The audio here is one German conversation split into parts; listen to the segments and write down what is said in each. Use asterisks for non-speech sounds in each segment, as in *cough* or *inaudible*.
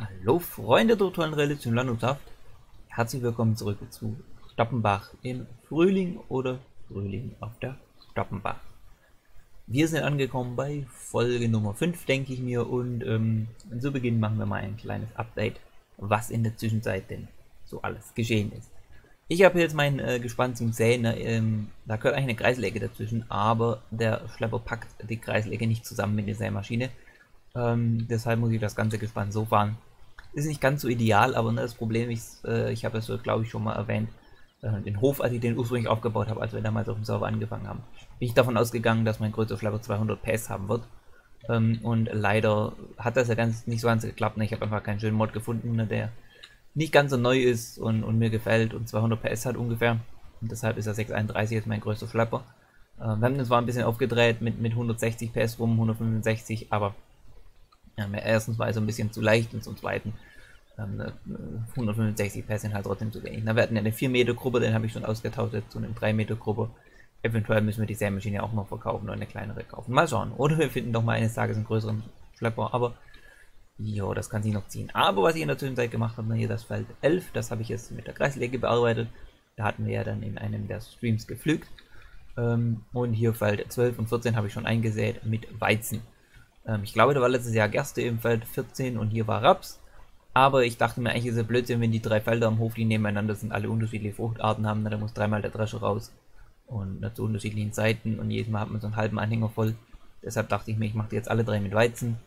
Hallo Freunde der tollen Relation Landwirtschaft. Herzlich willkommen zurück zu Stappenbach im Frühling oder Frühling auf der Stappenbach. Wir sind angekommen bei Folge Nummer 5, denke ich mir, und ähm, zu Beginn machen wir mal ein kleines Update, was in der Zwischenzeit denn so alles geschehen ist. Ich habe jetzt mein äh, Gespann zum Säen, ne, ähm, da gehört eigentlich eine Kreisläge dazwischen, aber der Schlepper packt die Kreisläge nicht zusammen mit der Sämaschine. Ähm, deshalb muss ich das ganze Gespann so fahren. Ist nicht ganz so ideal, aber ne, das Problem ist, äh, ich habe es so, glaube ich, schon mal erwähnt, äh, den Hof, als ich den ursprünglich aufgebaut habe, als wir damals auf dem Server angefangen haben, bin ich davon ausgegangen, dass mein größter Schlepper 200 PS haben wird. Ähm, und leider hat das ja ganz nicht so ganz geklappt. Ne? Ich habe einfach keinen schönen Mod gefunden, ne, der nicht ganz so neu ist und, und mir gefällt und 200 PS hat ungefähr. Und deshalb ist der 631 jetzt mein größter Schlepper. Äh, wir haben das zwar ein bisschen aufgedreht mit, mit 160 PS rum, 165, aber erstens war es ein bisschen zu leicht und zum zweiten ähm, 165 PS sind halt trotzdem zu wenig. Na, wir eine 4 Meter Gruppe, den habe ich schon ausgetauscht zu einer 3 Meter Gruppe. Eventuell müssen wir die Sämaschine auch noch verkaufen oder eine kleinere kaufen. Mal schauen. Oder wir finden doch mal eines Tages einen größeren Schlepper, aber Jo, das kann sich noch ziehen. Aber was ich in der Zwischenzeit gemacht habe, hier das Feld 11, das habe ich jetzt mit der Kreisläge bearbeitet. Da hatten wir ja dann in einem der Streams gepflügt. Ähm, und hier Feld 12 und 14 habe ich schon eingesät mit Weizen. Ähm, ich glaube, da war letztes Jahr Gerste im Feld 14 und hier war Raps. Aber ich dachte mir eigentlich ist es Blödsinn, wenn die drei Felder am Hof, die nebeneinander sind, alle unterschiedliche Fruchtarten haben, da muss dreimal der Drescher raus. Und zu unterschiedlichen Zeiten und jedes Mal hat man so einen halben Anhänger voll. Deshalb dachte ich mir, ich mache jetzt alle drei mit Weizen.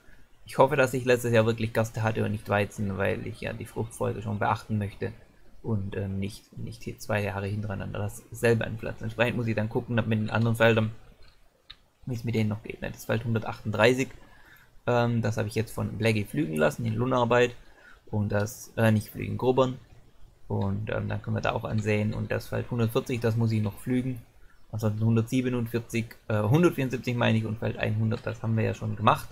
Ich hoffe, dass ich letztes Jahr wirklich Gaste hatte und nicht Weizen, weil ich ja die Fruchtfolge schon beachten möchte und ähm, nicht, nicht hier zwei Jahre hintereinander dasselbe anpflanzen. Entsprechend muss ich dann gucken, mit den anderen Feldern, wie es mit denen noch geht. Ne? Das Feld 138, ähm, das habe ich jetzt von Blackie flügen lassen in Lohnarbeit und das, äh, nicht fliegen, grubbern. Und ähm, dann können wir da auch ansehen und das Feld 140, das muss ich noch flügen. Ansonsten 147, äh, 174 meine ich und Feld 100, das haben wir ja schon gemacht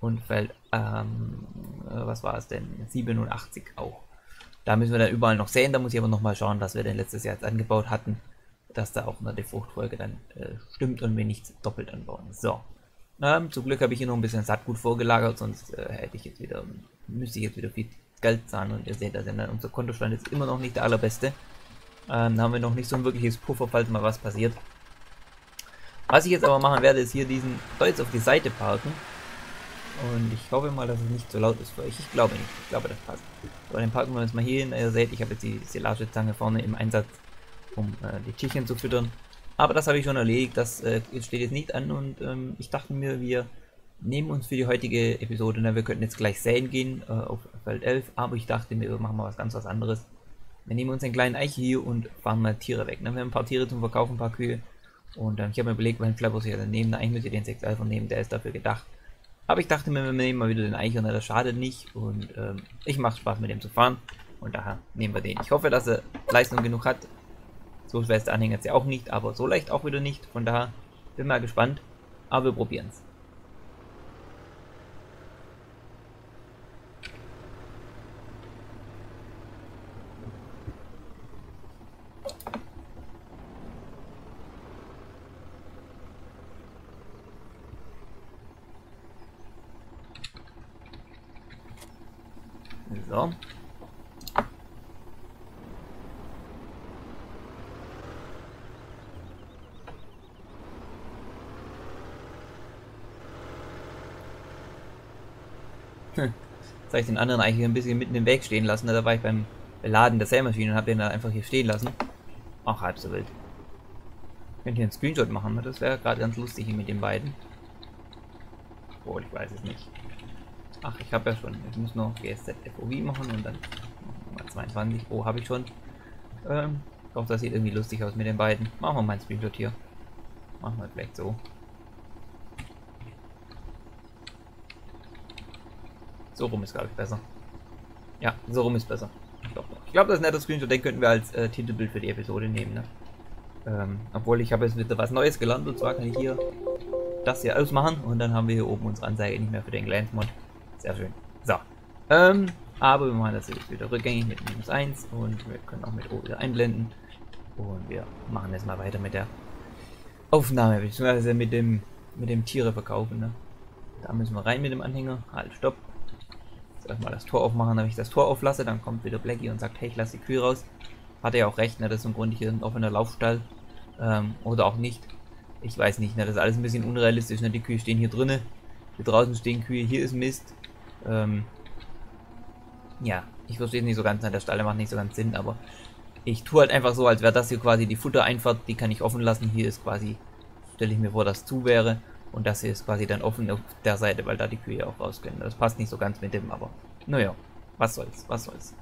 und Feld, ähm, äh, was war es denn, 87 auch. Da müssen wir dann überall noch sehen, da muss ich aber nochmal schauen, was wir denn letztes Jahr jetzt angebaut hatten, dass da auch die Fruchtfolge dann äh, stimmt und wir nichts doppelt anbauen. So, ähm, zum Glück habe ich hier noch ein bisschen Saatgut vorgelagert, sonst äh, hätte ich jetzt wieder, müsste ich jetzt wieder viel Geld zahlen und ihr seht das, ja, unser Kontostand ist immer noch nicht der allerbeste. Ähm, da haben wir noch nicht so ein wirkliches Puffer, falls mal was passiert. Was ich jetzt aber machen werde, ist hier diesen Deutsch auf die Seite parken und ich hoffe mal, dass es nicht so laut ist für euch. Ich glaube nicht. Ich glaube, das passt. So, dann packen wir uns mal hier hin. Ihr seht, ich habe jetzt die Silagezange vorne im Einsatz, um äh, die Tierchen zu füttern. Aber das habe ich schon erledigt. Das äh, steht jetzt nicht an. Und ähm, ich dachte mir, wir nehmen uns für die heutige Episode, na, wir könnten jetzt gleich säen gehen äh, auf Feld 11. Aber ich dachte mir, wir machen mal was ganz was anderes. Wir nehmen uns einen kleinen Eich hier und fahren mal Tiere weg. Ne? Wir haben ein paar Tiere zum Verkaufen, ein paar Kühe. Und ähm, ich habe mir überlegt, wenn Flappers hier daneben, na, eigentlich müsste ich den 6 Alpha nehmen, der ist dafür gedacht aber ich dachte mir, wir nehmen mal wieder den Eichhörner, das schadet nicht. Und ähm, ich mache Spaß mit dem zu fahren. Und daher nehmen wir den. Ich hoffe, dass er Leistung genug hat. So schwer ist der Anhänger jetzt ja auch nicht, aber so leicht auch wieder nicht. Von daher bin mal gespannt. Aber wir probieren es. So. Hm. Habe ich den anderen eigentlich ein bisschen mitten im Weg stehen lassen. Da war ich beim Laden der Sämaschine und habe den dann einfach hier stehen lassen. Auch halb so wild. Ich könnte hier einen Screenshot machen, ne? das wäre gerade ganz lustig hier mit den beiden. Oh, ich weiß es nicht. Ach, ich habe ja schon. Ich muss noch GSZ FOV machen und dann 22. Oh, habe ich schon. Ähm, doch, das sieht irgendwie lustig aus mit den beiden. Machen wir mal ein Screenshot hier. Machen wir vielleicht so. So rum ist, glaube ich, besser. Ja, so rum ist besser. Ich glaube, das ist ein netter Screenshot, den könnten wir als äh, Titelbild für die Episode nehmen. Ne? Ähm, obwohl ich habe jetzt wieder was Neues gelernt und zwar kann ich hier das hier ausmachen und dann haben wir hier oben unsere Anzeige nicht mehr für den Glance Mod. Sehr schön. So. Ähm, aber wir machen das jetzt wieder rückgängig mit minus 1 und wir können auch mit O wieder einblenden. Und wir machen jetzt mal weiter mit der Aufnahme, beziehungsweise mit dem, mit dem Tiere verkaufen. Ne? Da müssen wir rein mit dem Anhänger. Halt, stopp. Erstmal das Tor aufmachen, damit ich das Tor auflasse, dann kommt wieder Blackie und sagt, hey, ich lasse die Kühe raus. Hat er ja auch recht, ne? das ist im Grunde hier ein offener Laufstall. Ähm, oder auch nicht. Ich weiß nicht, ne? das ist alles ein bisschen unrealistisch. Ne? Die Kühe stehen hier drinnen. Hier draußen stehen Kühe, hier ist Mist. Ähm, ja, ich verstehe es nicht so ganz, ne? der Stall macht nicht so ganz Sinn, aber ich tue halt einfach so, als wäre das hier quasi die Futtereinfahrt, die kann ich offen lassen. Hier ist quasi, stelle ich mir vor, dass zu wäre. Und das hier ist quasi dann offen auf der Seite, weil da die Kühe auch raus können. Das passt nicht so ganz mit dem, aber naja, was soll's, was soll's.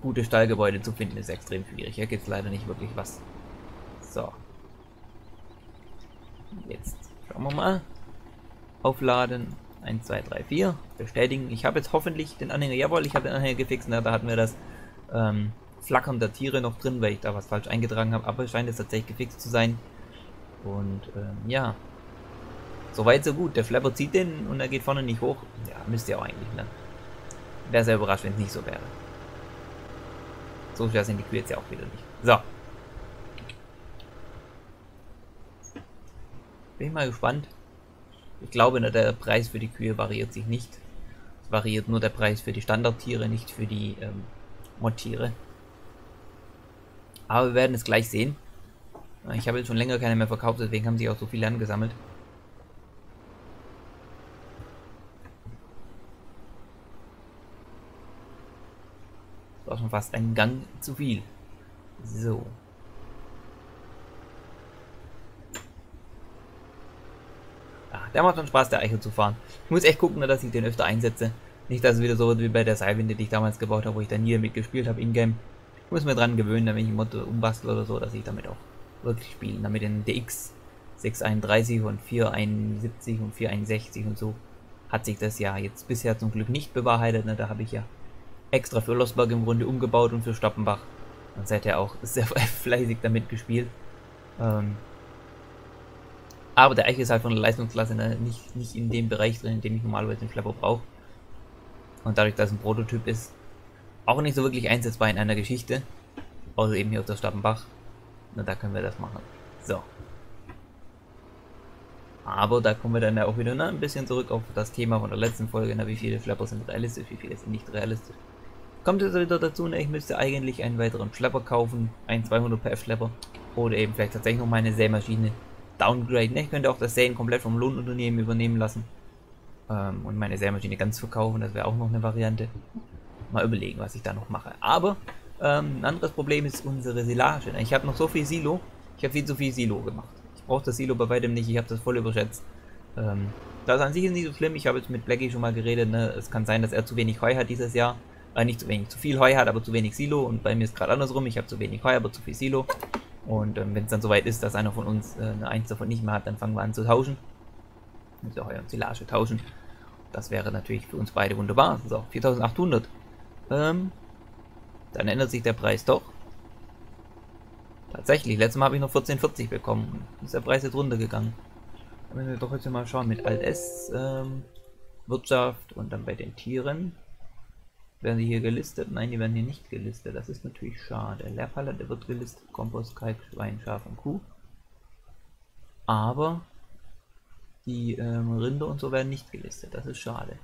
Gute Stallgebäude zu finden ist extrem schwierig. Hier gibt es leider nicht wirklich was. So. Jetzt schauen wir mal. Aufladen. 1, 2, 3, 4. Bestätigen. Ich habe jetzt hoffentlich den Anhänger. Jawohl, ich habe den Anhänger gefixt. Na, da hatten wir das ähm, Flackern der Tiere noch drin, weil ich da was falsch eingetragen habe. Aber es scheint jetzt tatsächlich gefixt zu sein. Und ähm, ja. Soweit so gut. Der Flapper zieht den und er geht vorne nicht hoch. Ja, müsste ja auch eigentlich, ne? Wäre sehr überrascht, wenn es nicht so wäre. So schwer sind die Kühe jetzt ja auch wieder nicht. So. Bin ich mal gespannt. Ich glaube, der Preis für die Kühe variiert sich nicht. Es variiert nur der Preis für die Standardtiere, nicht für die ähm, Modtiere. Aber wir werden es gleich sehen. Ich habe jetzt schon länger keine mehr verkauft, deswegen haben sich auch so viele angesammelt. Schon fast ein Gang zu viel. So. Ah, der macht schon Spaß, der Eichel zu fahren. Ich muss echt gucken, dass ich den öfter einsetze. Nicht, dass es wieder so wird wie bei der Seilwinde, die ich damals gebaut habe, wo ich dann nie mitgespielt habe in-game. Ich muss mir dran gewöhnen, wenn ich ein Mod umbastel oder so, dass ich damit auch wirklich spiele. Damit den DX 631 und 471 und 461 und so hat sich das ja jetzt bisher zum Glück nicht bewahrheitet. Ne? Da habe ich ja extra für Losberg im Grunde umgebaut und für Stappenbach. Und seither auch *laughs* sehr fleißig damit gespielt. Ähm, aber der Eich ist halt von der Leistungsklasse ne, nicht, nicht in dem Bereich drin, in dem ich normalerweise den Flapper brauche. Und dadurch, dass es ein Prototyp ist, auch nicht so wirklich einsetzbar in einer Geschichte. Außer eben hier auf der Stappenbach. Na, da können wir das machen. So. Aber da kommen wir dann ja auch wieder ne, ein bisschen zurück auf das Thema von der letzten Folge. Ne, wie viele Flapper sind realistisch, wie viele sind nicht realistisch. Kommt es wieder dazu, ne, ich müsste eigentlich einen weiteren Schlepper kaufen, einen 200 PF Schlepper. Oder eben vielleicht tatsächlich noch meine Sämaschine downgraden. Ne? Ich könnte auch das Säen komplett vom Lohnunternehmen übernehmen lassen. Ähm, und meine Sämaschine ganz verkaufen, das wäre auch noch eine Variante. Mal überlegen, was ich da noch mache. Aber ähm, ein anderes Problem ist unsere Silage. Ne? Ich habe noch so viel Silo. Ich habe viel zu viel Silo gemacht. Ich brauche das Silo bei weitem nicht, ich habe das voll überschätzt. Ähm, das an sich ist nicht so schlimm. Ich habe jetzt mit Blackie schon mal geredet. Ne? Es kann sein, dass er zu wenig Heu hat dieses Jahr äh, nicht zu wenig, zu viel Heu hat, aber zu wenig Silo. Und bei mir ist gerade andersrum, ich habe zu wenig Heu, aber zu viel Silo. Und ähm, wenn es dann soweit ist, dass einer von uns äh, eine Eins davon nicht mehr hat, dann fangen wir an zu tauschen. Also Heu und Silage tauschen. Das wäre natürlich für uns beide wunderbar. So, 4800. Ähm, dann ändert sich der Preis doch. Tatsächlich, letztes Mal habe ich noch 14,40 bekommen. Ist der Preis jetzt runtergegangen. Dann müssen wir doch jetzt mal schauen mit Alt S, ähm, Wirtschaft und dann bei den Tieren. Werden die hier gelistet? Nein, die werden hier nicht gelistet. Das ist natürlich schade. Lehrfaller, der wird gelistet. Kompost, Kalk, Schwein, Schaf und Kuh. Aber die ähm, Rinder und so werden nicht gelistet. Das ist schade.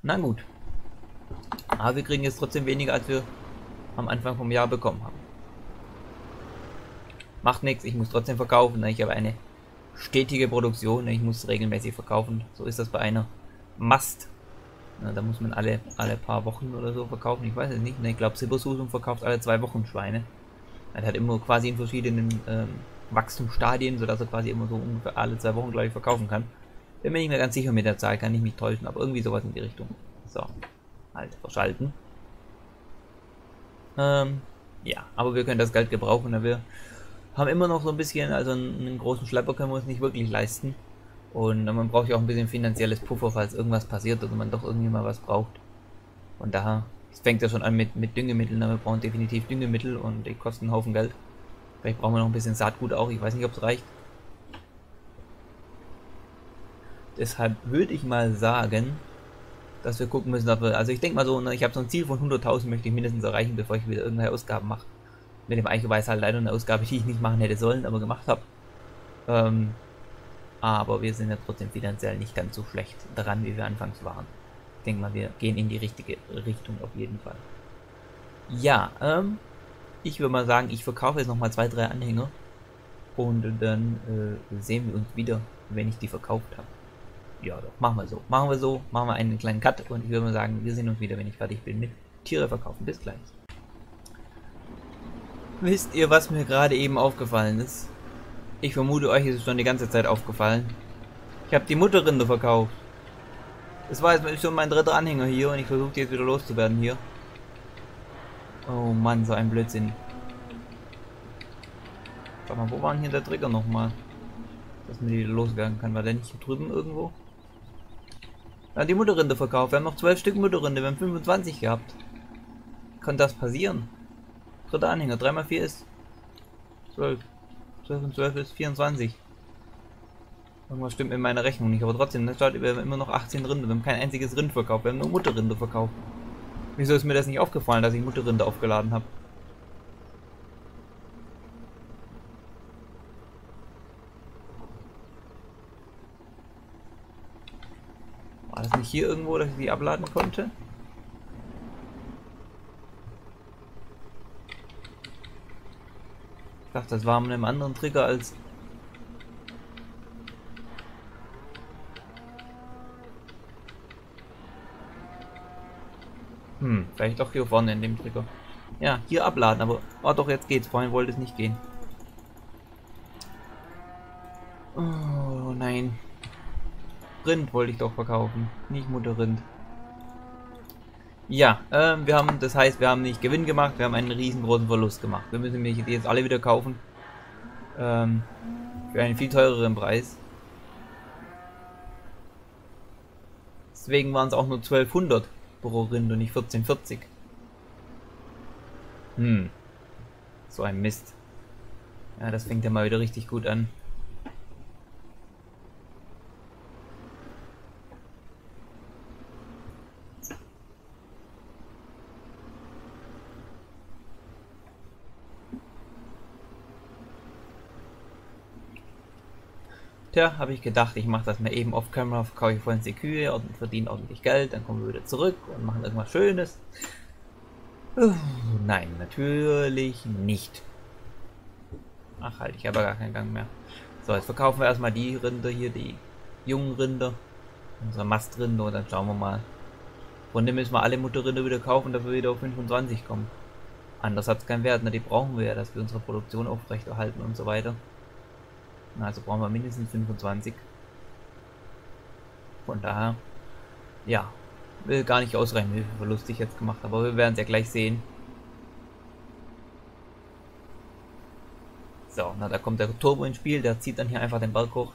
Na gut. Aber wir kriegen jetzt trotzdem weniger, als wir am Anfang vom Jahr bekommen haben. Macht nichts, ich muss trotzdem verkaufen. Ich habe eine stetige Produktion. Ich muss regelmäßig verkaufen. So ist das bei einer Mast na, da muss man alle, alle paar Wochen oder so verkaufen. Ich weiß es nicht. Ich glaube, Silbersusum verkauft alle zwei Wochen Schweine. Er hat immer quasi in verschiedenen ähm, Wachstumsstadien, sodass er quasi immer so ungefähr alle zwei Wochen, glaube ich, verkaufen kann. Bin mir nicht mehr ganz sicher mit der Zahl, kann ich mich täuschen, aber irgendwie sowas in die Richtung. So, halt verschalten. Ähm, ja, aber wir können das Geld gebrauchen. Wir haben immer noch so ein bisschen, also einen, einen großen Schlepper können wir uns nicht wirklich leisten. Und man braucht ja auch ein bisschen finanzielles Puffer, falls irgendwas passiert oder man doch irgendwie mal was braucht. Und daher, es fängt ja schon an mit, mit Düngemitteln, wir brauchen definitiv Düngemittel und die kosten einen Haufen Geld. Vielleicht brauchen wir noch ein bisschen Saatgut auch, ich weiß nicht, ob es reicht. Deshalb würde ich mal sagen, dass wir gucken müssen, ob wir, also ich denke mal so, ne, ich habe so ein Ziel von 100.000 möchte ich mindestens erreichen, bevor ich wieder irgendwelche Ausgaben mache. Mit dem Eiche weiß halt leider eine Ausgabe, die ich nicht machen hätte sollen, aber gemacht habe. Ähm, aber wir sind ja trotzdem finanziell nicht ganz so schlecht dran, wie wir anfangs waren. denke mal, wir gehen in die richtige Richtung auf jeden Fall. Ja, ähm, ich würde mal sagen, ich verkaufe jetzt nochmal zwei, drei Anhänger. Und dann äh, sehen wir uns wieder, wenn ich die verkauft habe. Ja, doch, machen wir so. Machen wir so, machen wir einen kleinen Cut und ich würde mal sagen, wir sehen uns wieder, wenn ich fertig bin mit Tiere verkaufen. Bis gleich. Wisst ihr, was mir gerade eben aufgefallen ist? Ich vermute, euch ist es schon die ganze Zeit aufgefallen. Ich habe die Mutterrinde verkauft. Das war jetzt schon mein dritter Anhänger hier und ich versuche jetzt wieder loszuwerden hier. Oh Mann, so ein Blödsinn. Warte mal, wo war denn hier der Trigger nochmal? Dass man die loswerden kann. War der nicht hier drüben irgendwo? Ja, die Mutterrinde verkauft. Wir haben noch 12 Stück Mutterrinde. Wir haben 25 gehabt. Kann das passieren? Dritter Anhänger. 3 mal 4 ist 12. 12 und 12 ist 24. Irgendwas stimmt in meiner Rechnung nicht, aber trotzdem, da steht immer noch 18 Rinde. Wir haben kein einziges Rind verkauft, wir haben nur Mutterrinde verkauft. Wieso ist mir das nicht aufgefallen, dass ich Mutterrinde aufgeladen habe? War das nicht hier irgendwo, dass ich die abladen konnte? Dachte, das war mit einem anderen Trigger als Hm, vielleicht doch hier vorne in dem Trigger. Ja, hier abladen, aber... Oh doch, jetzt geht's. Vorhin wollte es nicht gehen. Oh, nein. Rind wollte ich doch verkaufen. Nicht Mutterrind. Ja, ähm, wir haben, das heißt, wir haben nicht Gewinn gemacht, wir haben einen riesengroßen Verlust gemacht. Wir müssen mich jetzt alle wieder kaufen. Ähm, für einen viel teureren Preis. Deswegen waren es auch nur 1200 pro Rind und nicht 1440. Hm. So ein Mist. Ja, das fängt ja mal wieder richtig gut an. Tja, habe ich gedacht, ich mache das mal eben auf Camera, verkaufe ich vorhin die Kühe und verdiene ordentlich Geld, dann kommen wir wieder zurück und machen irgendwas Schönes. Uh, nein, natürlich nicht. Ach halt, ich habe gar keinen Gang mehr. So, jetzt verkaufen wir erstmal die Rinder hier, die jungen Rinder. Unsere Mastrinde und dann schauen wir mal. Von dem müssen wir alle Mutterrinder wieder kaufen, wir wieder auf 25 kommen. Anders hat es keinen Wert, ne? die brauchen wir ja, dass wir unsere Produktion aufrechterhalten und so weiter. Also brauchen wir mindestens 25. Von daher, ja, will gar nicht ausrechnen, wie viel Verlust ich jetzt gemacht habe, aber wir werden es ja gleich sehen. So, na da kommt der Turbo ins Spiel, der zieht dann hier einfach den Berg hoch.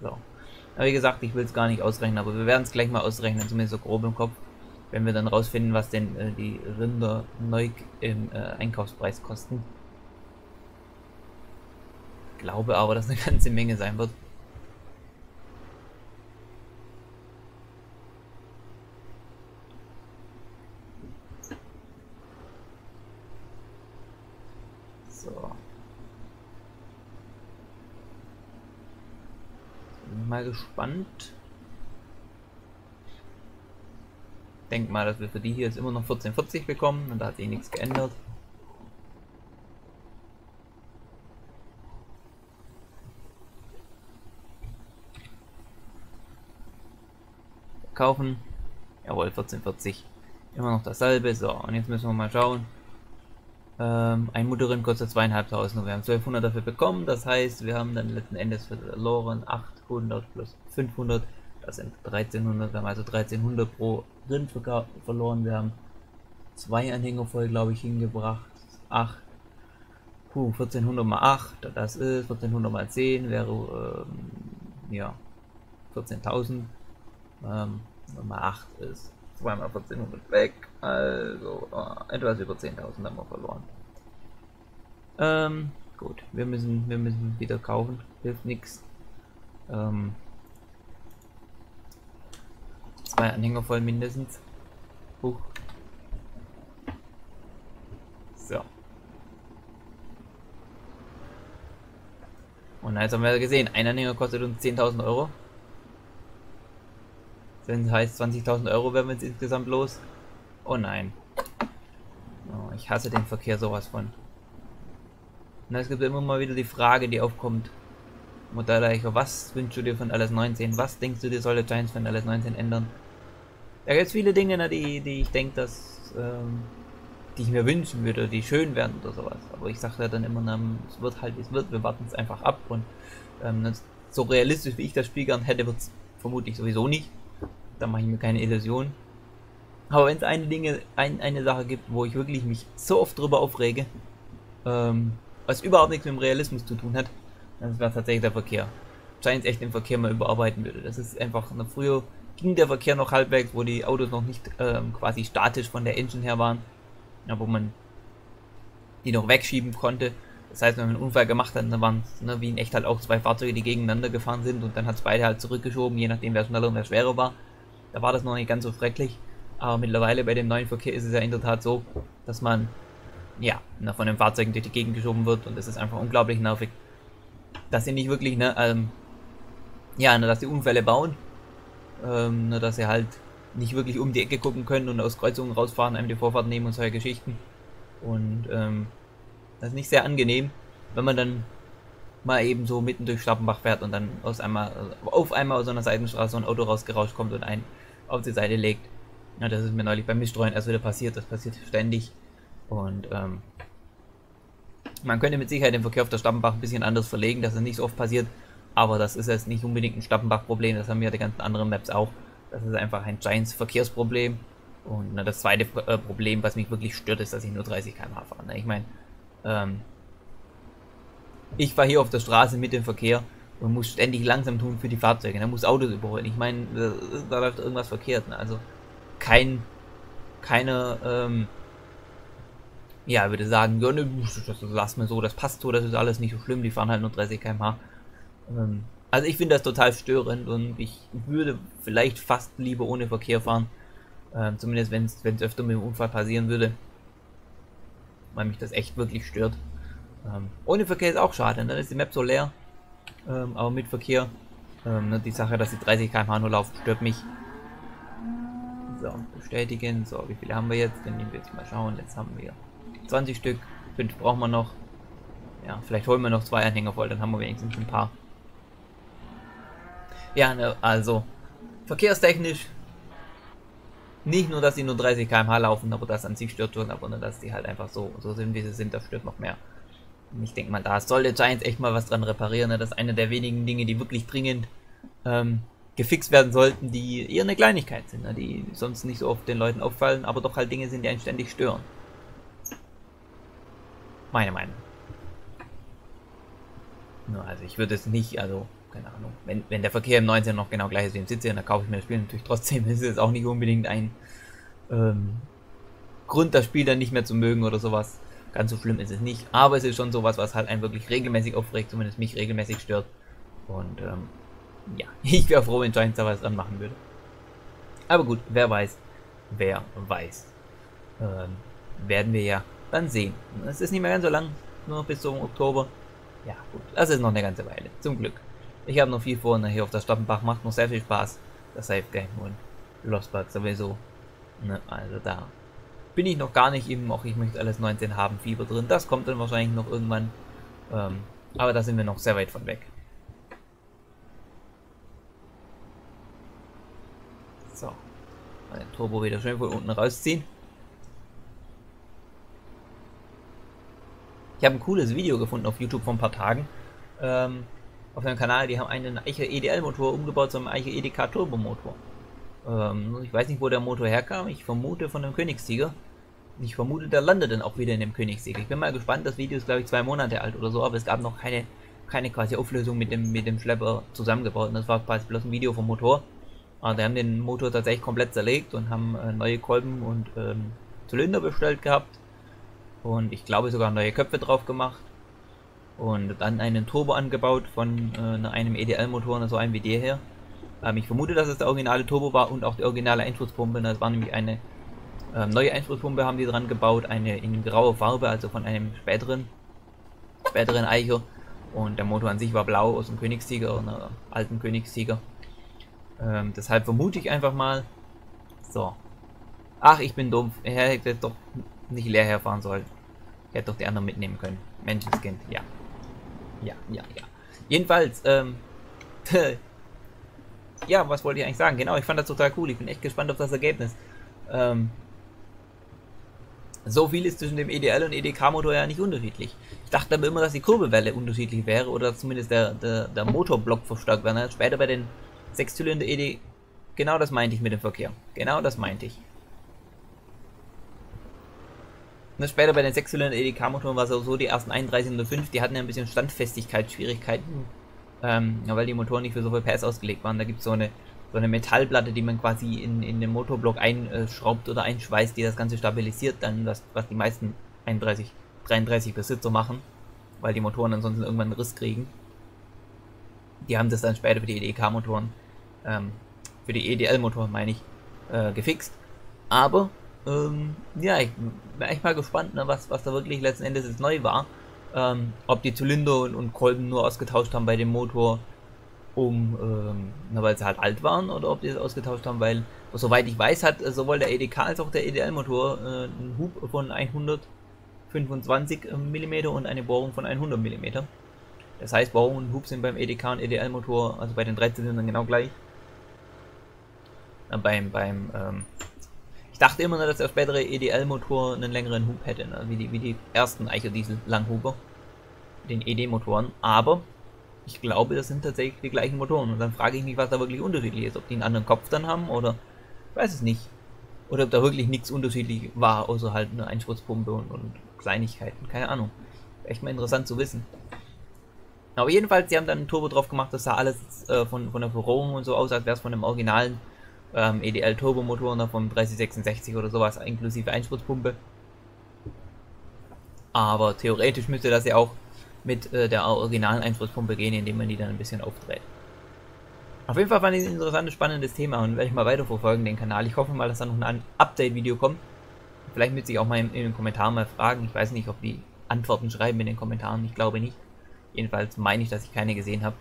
So. Aber wie gesagt, ich will es gar nicht ausrechnen, aber wir werden es gleich mal ausrechnen, zumindest so grob im Kopf wenn wir dann rausfinden, was denn äh, die Rinder neu im äh, Einkaufspreis kosten. Glaube aber, dass eine ganze Menge sein wird. So. Bin mal gespannt. Denke mal, dass wir für die hier jetzt immer noch 1440 bekommen und da hat sich nichts geändert. Kaufen. Jawohl, 1440. Immer noch dasselbe. So, und jetzt müssen wir mal schauen. Ähm, ein Mutterrind kostet 2.500 und wir haben 1200 dafür bekommen. Das heißt, wir haben dann letzten Endes verloren 800 plus 500 das sind 1300, wir haben also 1300 pro Rind verloren. Wir haben zwei Anhänger voll, glaube ich, hingebracht. 8. Puh, 1400 mal 8, das ist 1400 mal 10 wäre, ähm, ja, 14.000. Ähm, mal 8 ist 2 mal 1400 weg, also äh, etwas über 10.000 haben wir verloren. Ähm, gut, wir müssen, wir müssen wieder kaufen, hilft nichts. Ähm, Zwei Anhänger voll mindestens. Huch. So. Und Und jetzt haben wir gesehen, ein Anhänger kostet uns 10.000 Euro. Das heißt 20.000 Euro werden wir jetzt insgesamt los. Oh nein. Oh, ich hasse den Verkehr sowas von. Und es gibt immer mal wieder die Frage, die aufkommt. Modelleicher, was wünschst du dir von LS19? Was denkst du dir sollte Giants von LS19 ändern? Da gibt es viele Dinge, ne, die, die ich denke, dass ähm, die ich mir wünschen würde, die schön werden oder sowas. Aber ich sage ja dann immer, na, es wird halt, wie es wird, wir warten es einfach ab und ähm, so realistisch wie ich das Spiel gern hätte, wird es vermutlich sowieso nicht. Da mache ich mir keine Illusion. Aber wenn es eine Dinge, ein, eine Sache gibt, wo ich wirklich mich so oft drüber aufrege, ähm, was überhaupt nichts mit dem Realismus zu tun hat, dann wäre tatsächlich der Verkehr. Scheint echt den Verkehr mal überarbeiten würde. Das ist einfach, na, früher ging der Verkehr noch halbwegs, wo die Autos noch nicht ähm, quasi statisch von der Engine her waren ja, wo man die noch wegschieben konnte. Das heißt, wenn man einen Unfall gemacht hat, dann waren es ne, wie in echt halt auch zwei Fahrzeuge, die gegeneinander gefahren sind und dann hat es beide halt zurückgeschoben, je nachdem wer schneller und wer schwerer war. Da war das noch nicht ganz so schrecklich. Aber mittlerweile bei dem neuen Verkehr ist es ja in der Tat so, dass man ja von den Fahrzeugen durch die Gegend geschoben wird und das ist einfach unglaublich nervig. Dass sie nicht wirklich, ne, ähm, ja, ne, dass die Unfälle bauen, ähm, ne, dass sie halt nicht wirklich um die Ecke gucken können und aus Kreuzungen rausfahren, einem die Vorfahrt nehmen und solche Geschichten. Und ähm, das ist nicht sehr angenehm, wenn man dann mal eben so mitten durch Schlappenbach fährt und dann aus einmal, auf einmal aus einer Seitenstraße ein Auto rausgerauscht kommt und einen auf die Seite legt. Ja, das ist mir neulich beim Miststreuen erst wieder passiert, das passiert ständig. Und ähm, man könnte mit Sicherheit den Verkehr auf der Stappenbach ein bisschen anders verlegen, dass es nicht so oft passiert, aber das ist jetzt nicht unbedingt ein Stappenbach-Problem, das haben ja die ganzen anderen Maps auch. Das ist einfach ein Giants Verkehrsproblem. Und na, das zweite äh, Problem, was mich wirklich stört, ist, dass ich nur 30 km/h fahre. Ne? Ich meine, ähm, ich fahre hier auf der Straße mit dem Verkehr und muss ständig langsam tun für die Fahrzeuge. Da ne? muss Autos überholen. Ich meine, da, da, läuft irgendwas verkehrt. Ne? Also kein, keine, ähm, ja, würde sagen, ja, ne, das lass mir so, das passt so, das ist alles nicht so schlimm. Die fahren halt nur 30 km/h. Ähm, also ich finde das total störend und ich würde vielleicht fast lieber ohne Verkehr fahren. Ähm, zumindest wenn es öfter mit dem Unfall passieren würde. Weil mich das echt wirklich stört. Ähm, ohne Verkehr ist auch schade, dann ist die Map so leer. Ähm, aber mit Verkehr, ähm, ne? die Sache, dass sie 30 km/h nur laufen, stört mich. So, bestätigen. So, wie viele haben wir jetzt? Dann nehmen wir jetzt mal schauen. Jetzt haben wir 20 Stück. 5 brauchen wir noch. Ja, vielleicht holen wir noch zwei Anhänger voll, dann haben wir wenigstens ein paar. Ja, ne, also verkehrstechnisch nicht nur, dass sie nur 30 km/h laufen, aber das an sich stört schon, aber nur, dass die halt einfach so, so sind, wie sie sind, das stört noch mehr. Und ich denke mal, da sollte Giants echt mal was dran reparieren. Ne? Das ist eine der wenigen Dinge, die wirklich dringend ähm, gefixt werden sollten, die eher eine Kleinigkeit sind, ne? die sonst nicht so oft den Leuten auffallen, aber doch halt Dinge sind, die einen ständig stören. Meine Meinung. Also ich würde es nicht, also keine Ahnung, wenn, wenn der Verkehr im 19 noch genau gleich ist wie im 17, dann kaufe ich mir das Spiel natürlich trotzdem. *laughs* ist es auch nicht unbedingt ein ähm, Grund, das Spiel dann nicht mehr zu mögen oder sowas. Ganz so schlimm ist es nicht. Aber es ist schon sowas, was halt einen wirklich regelmäßig aufregt, zumindest mich regelmäßig stört. Und ähm, ja, *laughs* ich wäre froh, wenn Giants da was dran machen würde. Aber gut, wer weiß, wer weiß. Ähm, werden wir ja dann sehen. Es ist nicht mehr ganz so lang, nur bis zum Oktober. Ja, gut, das ist noch eine ganze Weile, zum Glück. Ich habe noch viel vor, ne, hier auf der Stappenbach macht noch sehr viel Spaß. Das Safe Game und Lost Park sowieso. Ne, also da bin ich noch gar nicht im, auch ich möchte alles 19 haben, Fieber drin. Das kommt dann wahrscheinlich noch irgendwann. Ähm, aber da sind wir noch sehr weit von weg. So. Den Turbo wieder schön von unten rausziehen. Ich habe ein cooles Video gefunden auf YouTube vor ein paar Tagen. Ähm, auf dem Kanal, die haben einen Eicher EDL-Motor umgebaut zu einem Eicher EDK Turbomotor. Ähm, ich weiß nicht, wo der Motor herkam. Ich vermute von dem Königstiger. Ich vermute, der landet dann auch wieder in dem Königstiger. Ich bin mal gespannt. Das Video ist, glaube ich, zwei Monate alt oder so, aber es gab noch keine, keine quasi Auflösung mit dem, mit dem Schlepper zusammengebaut. Und das war quasi bloß ein Video vom Motor. Aber die haben den Motor tatsächlich komplett zerlegt und haben äh, neue Kolben und ähm, Zylinder bestellt gehabt. Und ich glaube sogar neue Köpfe drauf gemacht und dann einen Turbo angebaut von äh, einem EDL-Motor, so also einem wie der hier. Ähm, ich vermute, dass es der originale Turbo war und auch die originale Einspritzpumpe. Das war nämlich eine ähm, neue Einspritzpumpe haben die dran gebaut, eine in grauer Farbe, also von einem späteren, späteren Eicher. Und der Motor an sich war blau aus dem Königstiger, einer alten Königstiger. Ähm, deshalb vermute ich einfach mal. So. Ach, ich bin dumm. Er hätte doch nicht leer herfahren sollen. Er hätte doch die anderen mitnehmen können. Menschenskind, ja. Ja, ja, ja. Jedenfalls, ähm, *laughs* ja, was wollte ich eigentlich sagen? Genau, ich fand das total cool. Ich bin echt gespannt auf das Ergebnis. Ähm, so viel ist zwischen dem EDL und EDK-Motor ja nicht unterschiedlich. Ich dachte aber immer, dass die Kurbelwelle unterschiedlich wäre oder zumindest der, der, der Motorblock verstärkt wäre. Später bei den Sechszylinder ED, genau das meinte ich mit dem Verkehr. Genau das meinte ich. Und später bei den Sechszylinder EDK-Motoren war es auch so, die ersten 3105, die hatten ja ein bisschen Standfestigkeitsschwierigkeiten, ähm, weil die Motoren nicht für so viel PS ausgelegt waren. Da gibt es so eine so eine Metallplatte, die man quasi in, in den Motorblock einschraubt oder einschweißt, die das Ganze stabilisiert, dann das, was die meisten 31, 33 Besitzer machen, weil die Motoren ansonsten irgendwann einen Riss kriegen. Die haben das dann später für die EDK-Motoren, ähm, für die EDL-Motoren meine ich, äh, gefixt. Aber, ähm, ja, ich bin echt mal gespannt, ne, was, was da wirklich letzten Endes jetzt neu war. Ähm, ob die Zylinder und, und Kolben nur ausgetauscht haben bei dem Motor, um, ähm, na, weil sie halt alt waren oder ob die es ausgetauscht haben, weil, soweit ich weiß, hat äh, sowohl der EDK als auch der EDL-Motor äh, einen Hub von 125 mm und eine Bohrung von 100 mm. Das heißt, Bohrung und Hub sind beim EDK und EDL-Motor, also bei den 13 Zylindern genau gleich. Äh, beim, beim, ähm, dachte immer, dass der spätere EDL-Motor einen längeren Hub hätte, ne? wie, die, wie die ersten Eicher Diesel Langhuber, den ED-Motoren, aber ich glaube, das sind tatsächlich die gleichen Motoren. Und dann frage ich mich, was da wirklich unterschiedlich ist. Ob die einen anderen Kopf dann haben oder weiß es nicht. Oder ob da wirklich nichts unterschiedlich war, außer halt eine Einspritzpumpe und, und Kleinigkeiten. Keine Ahnung. Echt mal interessant zu wissen. Aber jedenfalls, sie haben dann ein Turbo drauf gemacht, das sah alles äh, von, von der Verrohung und so aus, als wäre es von dem originalen ähm, EDL Turbomotor oder vom 3066 oder sowas, inklusive Einspritzpumpe. Aber theoretisch müsste das ja auch mit äh, der originalen Einspritzpumpe gehen, indem man die dann ein bisschen aufdreht. Auf jeden Fall fand ich ein interessantes, spannendes Thema und werde ich mal weiterverfolgen, den Kanal. Ich hoffe mal, dass da noch ein Update-Video kommt. Vielleicht müsste ich auch mal in, in, den Kommentaren mal fragen. Ich weiß nicht, ob die Antworten schreiben in den Kommentaren. Ich glaube nicht. Jedenfalls meine ich, dass ich keine gesehen habe.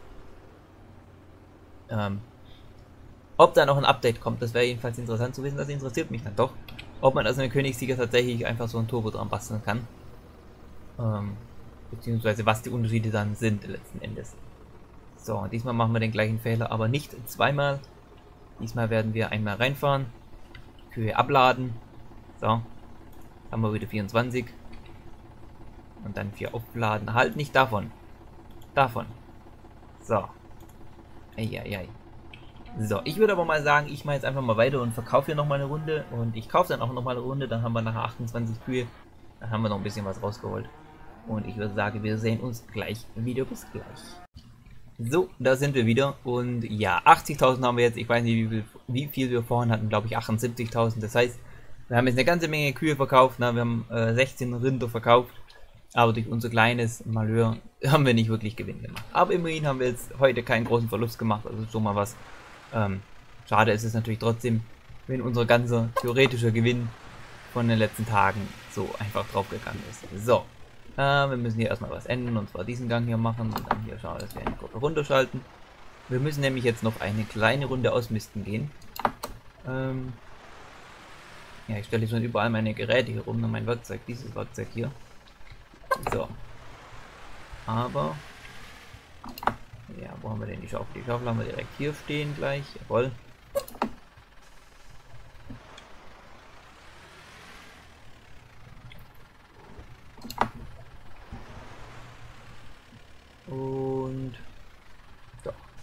Ähm, ob da noch ein Update kommt, das wäre jedenfalls interessant zu wissen. Das interessiert mich dann doch. Ob man aus einem Königssieger tatsächlich einfach so ein Turbo dran basteln kann. Ähm, beziehungsweise was die Unterschiede dann sind letzten Endes. So, diesmal machen wir den gleichen Fehler, aber nicht zweimal. Diesmal werden wir einmal reinfahren, Kühe abladen. So, haben wir wieder 24. Und dann 4 aufladen. Halt nicht davon. Davon. So. Eieiei. So, ich würde aber mal sagen, ich mache jetzt einfach mal weiter und verkaufe hier nochmal eine Runde. Und ich kaufe dann auch nochmal eine Runde, dann haben wir nachher 28 Kühe. Dann haben wir noch ein bisschen was rausgeholt. Und ich würde sagen, wir sehen uns gleich im Video. Bis gleich. So, da sind wir wieder. Und ja, 80.000 haben wir jetzt. Ich weiß nicht, wie viel, wie viel wir vorhin hatten. Glaube ich 78.000. Das heißt, wir haben jetzt eine ganze Menge Kühe verkauft. Na, wir haben äh, 16 Rinder verkauft. Aber durch unser kleines Malheur *laughs* haben wir nicht wirklich Gewinn gemacht. Aber immerhin haben wir jetzt heute keinen großen Verlust gemacht. Also schon mal was. Ähm, schade ist es natürlich trotzdem, wenn unser ganzer theoretischer Gewinn von den letzten Tagen so einfach draufgegangen ist. So, äh, wir müssen hier erstmal was ändern und zwar diesen Gang hier machen und dann hier schauen, dass wir eine Gruppe runterschalten. Wir müssen nämlich jetzt noch eine kleine Runde ausmisten gehen. Ähm ja, ich stelle schon überall meine Geräte hier rum, mein Werkzeug, dieses Werkzeug hier. So. Aber, ja, wo haben wir denn die Schaufel? Die Schaufel haben wir direkt hier stehen gleich, jawohl.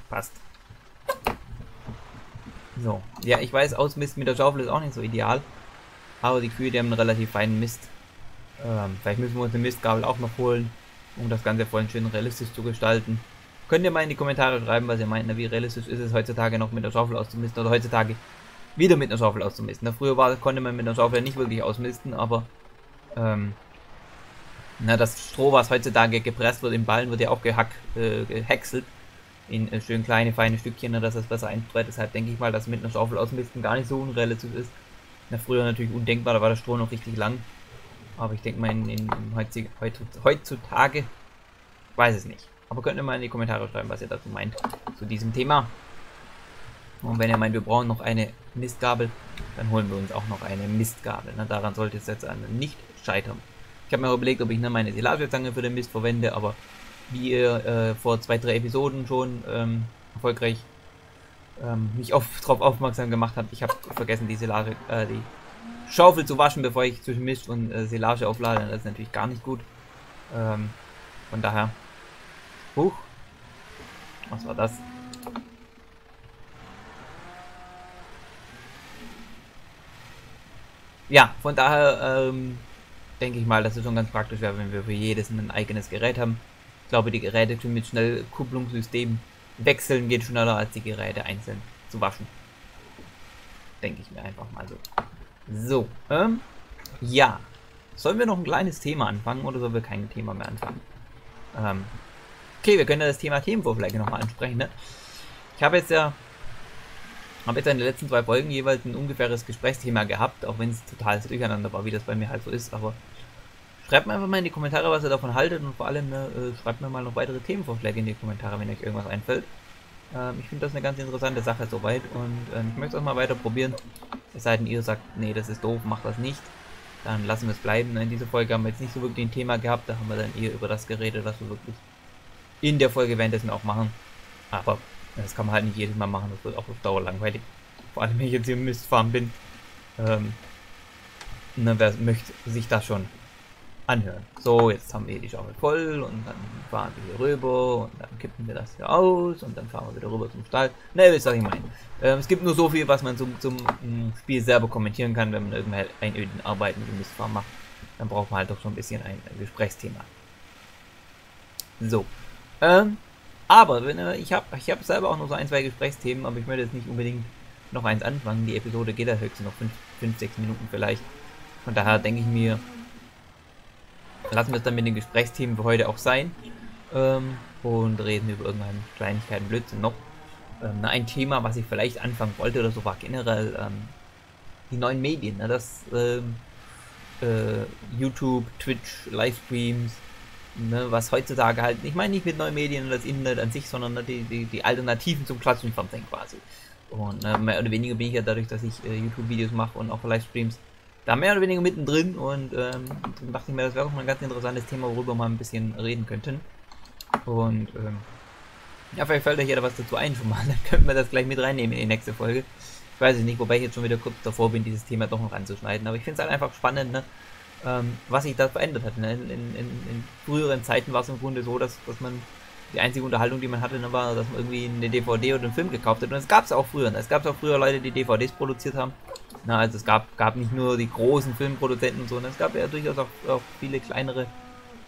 Passt. So. Ja, ich weiß, Ausmisten mit der Schaufel ist auch nicht so ideal. Aber die Kühe, die haben einen relativ feinen Mist. Ähm, vielleicht müssen wir uns eine Mistgabel auch noch holen, um das Ganze vorhin schön realistisch zu gestalten. Könnt ihr mal in die Kommentare schreiben, was ihr meint, wie realistisch ist es heutzutage noch mit der Schaufel auszumisten oder heutzutage wieder mit einer Schaufel auszumisten. Na, früher war, konnte man mit einer Schaufel nicht wirklich ausmisten, aber ähm, na, das Stroh, was heutzutage gepresst wird im Ballen, wird ja auch gehack, äh, gehäckselt in äh, schön kleine, feine Stückchen, ne, dass das besser einstreut. Deshalb denke ich mal, dass mit einer Schaufel ausmisten gar nicht so unrealistisch ist. Na, früher natürlich undenkbar, da war das Stroh noch richtig lang. Aber ich denke mal, in, in, in heutzutage, heutzutage, weiß es nicht. Aber könnt ihr mal in die Kommentare schreiben, was ihr dazu meint, zu diesem Thema. Und wenn ihr meint, wir brauchen noch eine Mistgabel, dann holen wir uns auch noch eine Mistgabel. Ne? Daran sollte es jetzt nicht scheitern. Ich habe mir überlegt, ob ich ne, meine Silagezange für den Mist verwende, aber wie ihr äh, vor zwei, drei Episoden schon ähm, erfolgreich ähm, mich auf, *laughs* darauf aufmerksam gemacht habt, ich habe vergessen, die Silage, äh, die Schaufel zu waschen, bevor ich zwischen Mist und äh, Silage auflade. Das ist natürlich gar nicht gut. Ähm, von daher. Huch. Was war das? Ja, von daher ähm, denke ich mal, dass es schon ganz praktisch wäre, wenn wir für jedes ein eigenes Gerät haben. Ich glaube, die Geräte können mit Schnellkupplungssystem wechseln, geht schneller als die Geräte einzeln zu waschen. Denke ich mir einfach mal so. So, ähm, ja. Sollen wir noch ein kleines Thema anfangen oder sollen wir kein Thema mehr anfangen? Ähm, okay, wir können ja das Thema Themenvorschläge nochmal ansprechen, ne? Ich habe jetzt ja habe jetzt in den letzten zwei Folgen jeweils ein ungefähres Gesprächsthema gehabt, auch wenn es total durcheinander war, wie das bei mir halt so ist, aber schreibt mir einfach mal in die Kommentare, was ihr davon haltet und vor allem ne, äh, schreibt mir mal noch weitere Themenvorschläge in die Kommentare, wenn euch irgendwas einfällt. Ähm, ich finde das eine ganz interessante Sache soweit und ähm, ich möchte es auch mal weiter probieren. Es sei denn, ihr sagt, nee, das ist doof, macht das nicht. Dann lassen wir es bleiben. In dieser Folge haben wir jetzt nicht so wirklich ein Thema gehabt, da haben wir dann eher über das geredet, was wir wirklich in der Folge währenddessen auch machen. Aber das kann man halt nicht jedes Mal machen, das wird auch auf Dauer langweilig. Vor allem, wenn ich jetzt hier Mistfarm bin. Ähm, na, wer möchte sich das schon anhören. So, jetzt haben wir die Schaufel voll und dann fahren wir hier rüber und dann kippen wir das hier aus und dann fahren wir wieder rüber zum Stall. Ne, was ich meine. Ähm, es gibt nur so viel, was man zum, zum mm, Spiel selber kommentieren kann, wenn man irgendwelche Arbeiten im Mistfarm macht. Dann braucht man halt doch schon ein bisschen ein Gesprächsthema. So. Ähm, aber wenn, äh, ich habe ich hab selber auch noch so ein, zwei Gesprächsthemen, aber ich möchte jetzt nicht unbedingt noch eins anfangen. Die Episode geht ja höchstens noch 5, 6 Minuten vielleicht. Von daher denke ich mir, lassen wir es dann mit den Gesprächsthemen für heute auch sein. Ähm, und reden über irgendeine Kleinigkeiten, Blödsinn noch. Ähm, ein Thema, was ich vielleicht anfangen wollte oder so, war generell ähm, die neuen Medien. Ne? Das ähm, äh, YouTube, Twitch, Livestreams, ne, was heutzutage halt, ich meine nicht mit neuen Medien und das Internet an sich, sondern ne, die, die, die, Alternativen zum klassischen Fernsehen quasi. Und ne, mehr oder weniger bin ich ja dadurch, dass ich äh, YouTube-Videos mache und auch Livestreams, da mehr oder weniger mittendrin und ähm, dachte ich mir, das wäre doch mal ein ganz interessantes Thema, worüber wir mal ein bisschen reden könnten. Und ähm, ja, vielleicht fällt euch ja da was dazu ein schon mal, *laughs* dann könnten wir das gleich mit reinnehmen in die nächste Folge. Ich weiß es nicht, wobei ich jetzt schon wieder kurz davor bin, dieses Thema doch noch anzuschneiden, aber ich finde es halt einfach spannend, ne? Ähm, was sich da verändert hat. Ne? In, in, in, früheren Zeiten war es im Grunde so, dass, dass man die einzige Unterhaltung, die man hatte, ne, war, dass man irgendwie eine DVD oder einen Film gekauft hat. Und es gab es auch früher. Ne? Es gab auch früher Leute, die DVDs produziert haben. Na, also es gab, gab nicht nur die großen Filmproduzenten und so, ne? es gab ja durchaus auch, auch viele kleinere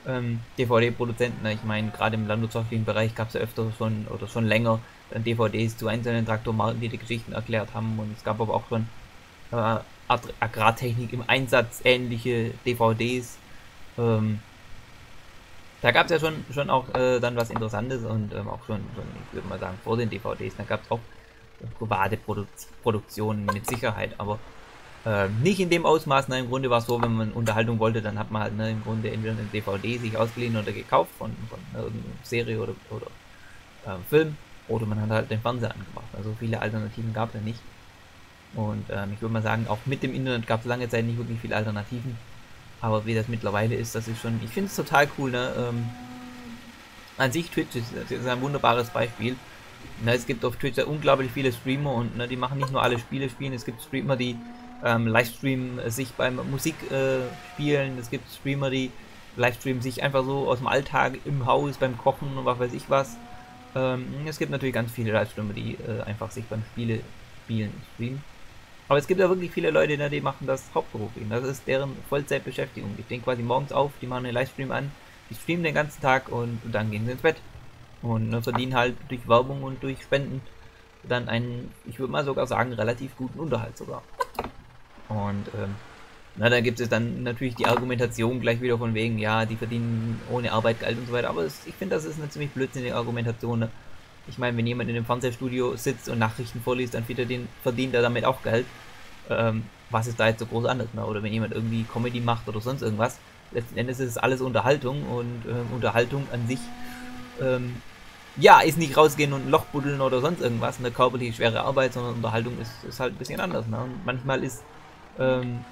ähm, DVD-Produzenten. Ne? Ich meine, gerade im landwirtschaftlichen Bereich gab es ja öfter schon oder schon länger äh, DVDs zu einzelnen Traktormarken, die die Geschichten erklärt haben. Und es gab aber auch schon äh, Agrartechnik im Einsatz ähnliche DVDs. Ähm, da gab es ja schon, schon auch äh, dann was Interessantes und ähm, auch schon, schon, ich würde mal sagen, vor den DVDs, da gab es auch private Produ Produktionen mit Sicherheit, aber äh, nicht in dem Ausmaß. Na, Im Grunde war es so, wenn man Unterhaltung wollte, dann hat man halt ne, im Grunde entweder eine DVD sich ausgeliehen oder gekauft von, von irgendeiner Serie oder, oder äh, Film oder man hat halt den Fernseher angemacht. Also viele Alternativen gab es ja nicht. Und ähm, ich würde mal sagen, auch mit dem Internet gab es lange Zeit nicht wirklich viele Alternativen. Aber wie das mittlerweile ist, das ist schon, ich finde es total cool. Ne? Ähm, an sich Twitch ist, ist, ein wunderbares Beispiel. Ne, es gibt auf Twitch unglaublich viele Streamer und ne, die machen nicht nur alle Spiele spielen. Es gibt Streamer, die ähm, Livestream sich beim Musik äh, spielen. Es gibt Streamer, die Livestream sich einfach so aus dem Alltag im Haus beim Kochen und was weiß ich was. Ähm, es gibt natürlich ganz viele Livestreamer, die äh, einfach sich beim Spiele spielen streamen. Aber es gibt ja wirklich viele Leute, ne, die machen das hauptberuflich. Das ist deren Vollzeitbeschäftigung. Die stehen quasi morgens auf, die machen einen Livestream an, die streamen den ganzen Tag und dann gehen sie ins Bett. Und ne, verdienen halt durch Werbung und durch Spenden dann einen, ich würde mal sogar sagen, relativ guten Unterhalt sogar. Und ähm, na, da gibt es dann natürlich die Argumentation gleich wieder von wegen, ja, die verdienen ohne Arbeit Geld und so weiter. Aber es, ich finde, das ist eine ziemlich blödsinnige Argumentation. Ne? Ich meine, wenn jemand in einem Fernsehstudio sitzt und Nachrichten vorliest, dann verdient, er damit auch Geld. Ähm, was ist da jetzt so groß anders? Ne? Oder wenn jemand irgendwie Comedy macht oder sonst irgendwas. Letzten Endes ist es alles Unterhaltung und äh, Unterhaltung an sich ähm, ja, ist nicht rausgehen und ein Loch buddeln oder sonst irgendwas, eine körperliche schwere Arbeit, sondern Unterhaltung ist, ist halt ein bisschen anders. Ne? Und manchmal ist ähm,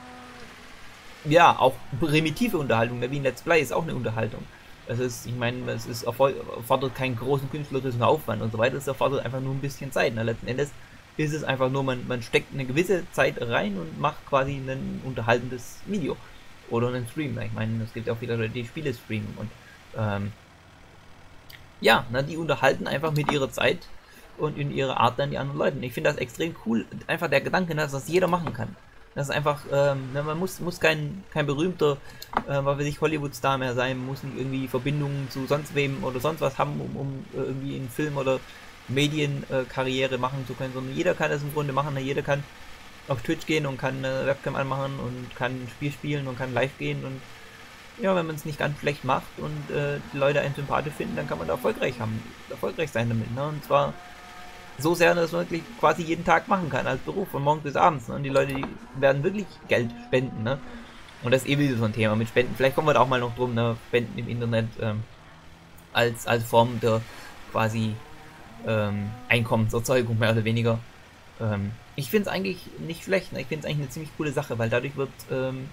ja auch primitive Unterhaltung, ne? wie ein Let's Play ist auch eine Unterhaltung. Es ist, ich meine, es ist erfordert keinen großen künstlerischen Aufwand und so weiter, es erfordert einfach nur ein bisschen Zeit. Ne? Letzten Endes ist es einfach nur, man, man steckt eine gewisse Zeit rein und macht quasi ein unterhaltendes Video oder einen Stream. Ne? Ich meine, es gibt auch wieder Leute, die Spiele streamen und ähm, ja, ne, die unterhalten einfach mit ihrer Zeit und in ihrer Art dann die anderen Leute. Ich finde das extrem cool, einfach der Gedanke, dass das jeder machen kann. Das ist einfach, ähm, ne, man muss, muss kein, kein berühmter, äh, was weiß ich, Hollywood-Star mehr sein, muss nicht irgendwie Verbindungen zu sonst wem oder sonst was haben, um, um äh, irgendwie in Film oder Medienkarriere äh, machen zu können, sondern jeder kann das im Grunde machen. Ne? Jeder kann auf Twitch gehen und kann eine Webcam anmachen und kann ein Spiel spielen und kann live gehen und ja, wenn man es nicht ganz schlecht macht und äh, die Leute einen sympathisch finden, dann kann man da erfolgreich haben, erfolgreich sein damit. Ne? Und zwar so sehr, dass man wirklich quasi jeden Tag machen kann als Beruf, von morgens bis abends. Ne? Und die Leute, die werden wirklich Geld spenden. Ne? Und das ist eh wieder so ein Thema mit Spenden. Vielleicht kommen wir da auch mal noch drum, ne? Spenden im Internet ähm, als, als Form der quasi ähm, Einkommenserzeugung, mehr oder weniger. Ähm, ich finde es eigentlich nicht schlecht. Ne? Ich finde es eigentlich eine ziemlich coole Sache, weil dadurch wird ähm,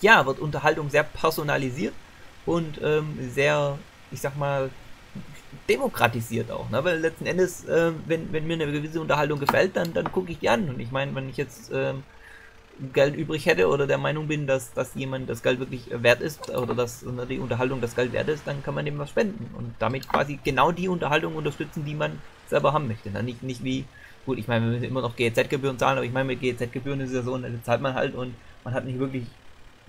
ja, wird Unterhaltung sehr personalisiert und ähm, sehr, ich sag mal, demokratisiert auch. Ne? Weil letzten Endes, äh, wenn, wenn mir eine gewisse Unterhaltung gefällt, dann, dann gucke ich die an. Und ich meine, wenn ich jetzt ähm, Geld übrig hätte oder der Meinung bin, dass, dass jemand das Geld wirklich wert ist oder dass ne, die Unterhaltung das Geld wert ist, dann kann man dem was spenden und damit quasi genau die Unterhaltung unterstützen, die man selber haben möchte. Ne? Nicht, nicht wie, gut, ich meine, wir müssen immer noch GEZ-Gebühren zahlen, aber ich meine, mit GEZ-Gebühren ist ja so, da zahlt man halt und man hat nicht wirklich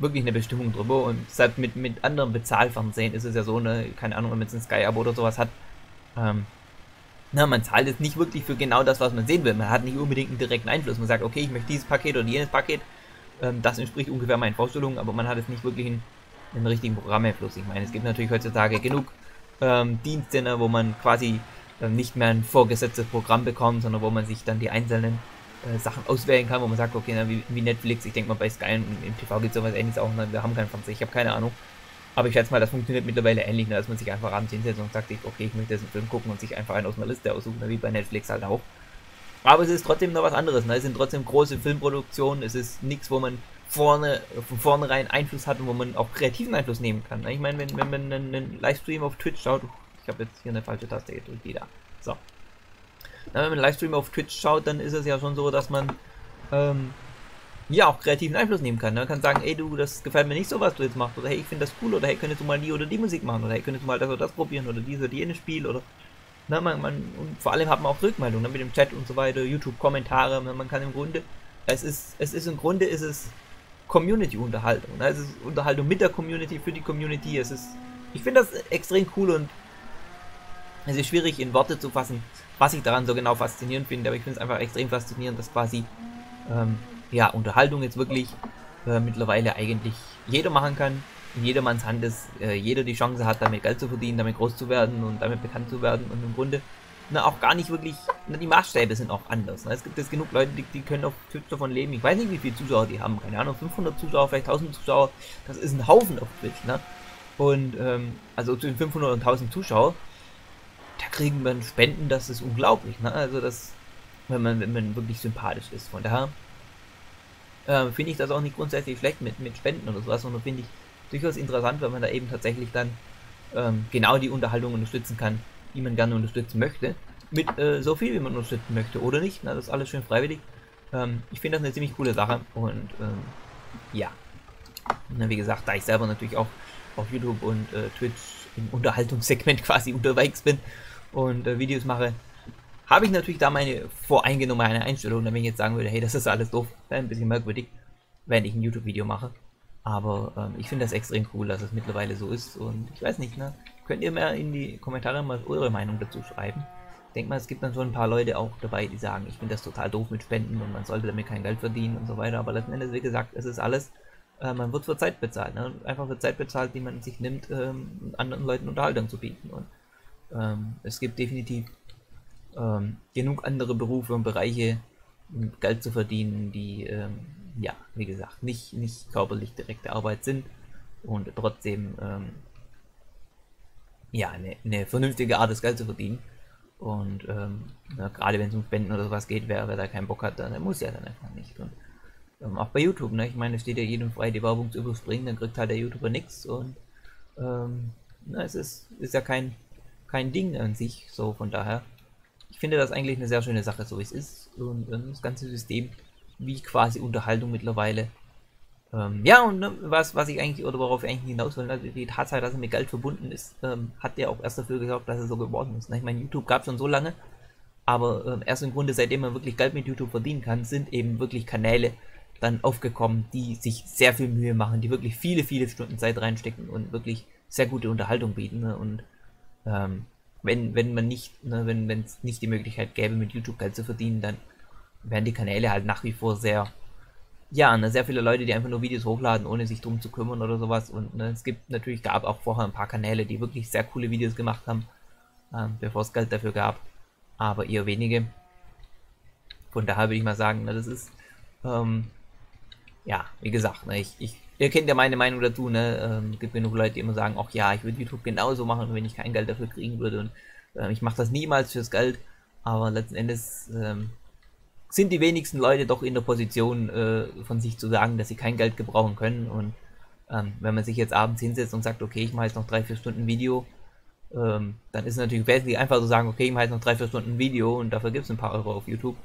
wirklich eine Bestimmung drüber und selbst mit, mit anderen Bezahlfernsehen ist es ja so, eine, keine Ahnung, wenn man jetzt ein Sky-Abo oder sowas hat, ähm, na, man zahlt jetzt nicht wirklich für genau das, was man sehen will. Man hat nicht unbedingt einen direkten Einfluss. Man sagt, okay, ich möchte dieses Paket oder jenes Paket, ähm, das entspricht ungefähr meinen Vorstellungen, aber man hat jetzt nicht wirklich einen, einen richtigen Programmeinfluss. Ich meine, es gibt natürlich heutzutage genug ähm, Dienste, ne, wo man quasi ähm, nicht mehr ein vorgesetztes Programm bekommt, sondern wo man sich dann die einzelnen äh, Sachen auswählen kann, wo man sagt, okay, na, wie, wie, Netflix, ich denke mal bei Sky und im TV gibt es sowas ähnliches auch, na, wir haben keinen Fernseher, ich habe keine Ahnung. Aber ich schätze mal, das funktioniert mittlerweile ähnlich, ne, dass man sich einfach abends hinsetzt und sagt, okay, ich möchte jetzt einen Film gucken und sich einfach einen aus einer Liste aussuchen, ne, wie bei Netflix halt auch. Aber es ist trotzdem noch was anderes, ne? es sind trotzdem große Filmproduktionen, es ist nichts, wo man vorne, von vornherein Einfluss hat und wo man auch kreativen Einfluss nehmen kann. Ne? Ich meine, wenn, wenn man einen, einen Livestream auf Twitch schaut, ich habe jetzt hier eine falsche Taste gedrückt, wieder. So. Na, wenn man Livestream auf Twitch schaut, dann ist es ja schon so, dass man ähm, ja auch kreativen Einfluss nehmen kann. Man kann sagen, ey du, das gefällt mir nicht so, was du jetzt machst, oder hey, ich finde das cool, oder hey, könntest du mal die oder die Musik machen, oder hey, könntest du mal das oder das probieren, oder dieses oder jenes Spiel, oder na, man, man, und vor allem hat man auch Rückmeldungen ne, mit dem Chat und so weiter, YouTube-Kommentare, man kann im Grunde, es ist, es ist im Grunde ist es Community-Unterhaltung. Ne? Es ist Unterhaltung mit der Community, für die Community. Es ist, ich finde das extrem cool und es ist schwierig in Worte zu fassen, was ich daran so genau faszinierend finde, aber ich finde es einfach extrem faszinierend, dass quasi ähm, ja, Unterhaltung jetzt wirklich äh, mittlerweile eigentlich jeder machen kann, in jedermanns Hand ist, äh, jeder die Chance hat, damit Geld zu verdienen, damit groß zu werden und damit bekannt zu werden und im Grunde na, auch gar nicht wirklich, na, die Maßstäbe sind auch anders. Na, es gibt jetzt genug Leute, die, die können auf Twitch davon leben. Ich weiß nicht, wie viele Zuschauer die haben, keine Ahnung, 500 Zuschauer, vielleicht 1000 Zuschauer, das ist ein Haufen auf Twitch, ne? Und, ähm, also zwischen 500 und 1000 Zuschauer, da kriegen wir Spenden, das ist unglaublich, ne? Also das, wenn man, wenn man wirklich sympathisch ist. Von daher äh, finde ich das auch nicht grundsätzlich schlecht mit, mit Spenden oder sowas, sondern finde ich durchaus interessant, wenn man da eben tatsächlich dann ähm, genau die Unterhaltung unterstützen kann, die man gerne unterstützen möchte. Mit äh, so viel, wie man unterstützen möchte oder nicht. Na, das ist alles schön freiwillig. Ähm, ich finde das eine ziemlich coole Sache und ähm, ja. Na, wie gesagt, da ich selber natürlich auch auf YouTube und äh, Twitch im Unterhaltungssegment *laughs* quasi unterwegs bin und äh, Videos mache, habe ich natürlich da meine voreingenommene Einstellung. Wenn ich jetzt sagen würde, hey, das ist alles doof, wäre ein bisschen merkwürdig, wenn ich ein YouTube-Video mache. Aber ähm, ich finde das extrem cool, dass es mittlerweile so ist. Und ich weiß nicht, ne? Könnt ihr mir in die Kommentare mal eure Meinung dazu schreiben? Ich denke mal, es gibt dann schon ein paar Leute auch dabei, die sagen, ich finde das total doof mit Spenden und man sollte damit kein Geld verdienen und so weiter. Aber letzten Endes, wie gesagt, es ist alles, äh, man wird für Zeit bezahlt. Ne? Einfach für Zeit bezahlt, die man sich nimmt, ähm, anderen Leuten Unterhaltung zu bieten. Und ähm, es gibt definitiv ähm, genug andere Berufe und Bereiche, um Geld zu verdienen, die, ähm, ja, wie gesagt, nicht, nicht körperlich direkte Arbeit sind und trotzdem, ähm, ja, eine, eine vernünftige Art, das Geld zu verdienen. Und ähm, na, gerade wenn es um Spenden oder sowas geht, wer, wer da keinen Bock hat, dann muss ja dann einfach nicht. Und ähm, auch bei YouTube, ne? Ich meine, es steht ja jedem frei, die Werbung zu überspringen, dann kriegt halt der YouTuber nichts und na, es ist, ist ja kein, kein Ding an sich, so von daher. Ich finde das eigentlich eine sehr schöne Sache, so wie es ist. Und ähm, das ganze System, wie quasi Unterhaltung mittlerweile ähm, ja, und ne, was, was ich eigentlich, oder worauf ich eigentlich hinaus will, also die Tatsache, dass er mit Geld verbunden ist, ähm, hat ja auch erst dafür gesorgt, dass er so geworden ist. Ne? Ich meine, YouTube gab es schon so lange, aber ähm, erst im Grunde, seitdem man wirklich Geld mit YouTube verdienen kann, sind eben wirklich Kanäle dann aufgekommen, die sich sehr viel Mühe machen, die wirklich viele, viele Stunden Zeit reinstecken und wirklich sehr gute Unterhaltung bieten. Ne? Und ähm, wenn, wenn man nicht, ne, wenn es nicht die Möglichkeit gäbe, mit YouTube Geld zu verdienen, dann wären die Kanäle halt nach wie vor sehr ja, ne, sehr viele Leute, die einfach nur Videos hochladen, ohne sich drum zu kümmern oder sowas. Und ne, es gibt natürlich, gab auch vorher ein paar Kanäle, die wirklich sehr coole Videos gemacht haben, ähm, bevor es Geld dafür gab. Aber eher wenige. Von daher würde ich mal sagen, ne, das ist, ähm, ja, wie gesagt, ne, ich, ich, ihr kennt ja meine Meinung dazu, ne, ähm, gibt genug Leute, die immer sagen, ach ja, ich würde YouTube genauso machen, wenn ich kein Geld dafür kriegen würde. Und äh, ich mache das niemals fürs Geld. Aber letzten Endes, ähm, sind die wenigsten Leute doch in der Position, äh, von sich zu sagen, dass sie kein Geld gebrauchen können. Und ähm, wenn man sich jetzt abends hinsetzt und sagt, okay, ich mache jetzt noch drei, vier Stunden Video, ähm, dann ist es natürlich wesentlich einfacher zu sagen, okay, ich mache jetzt noch drei, vier Stunden Video und dafür gibt es ein paar Euro auf YouTube.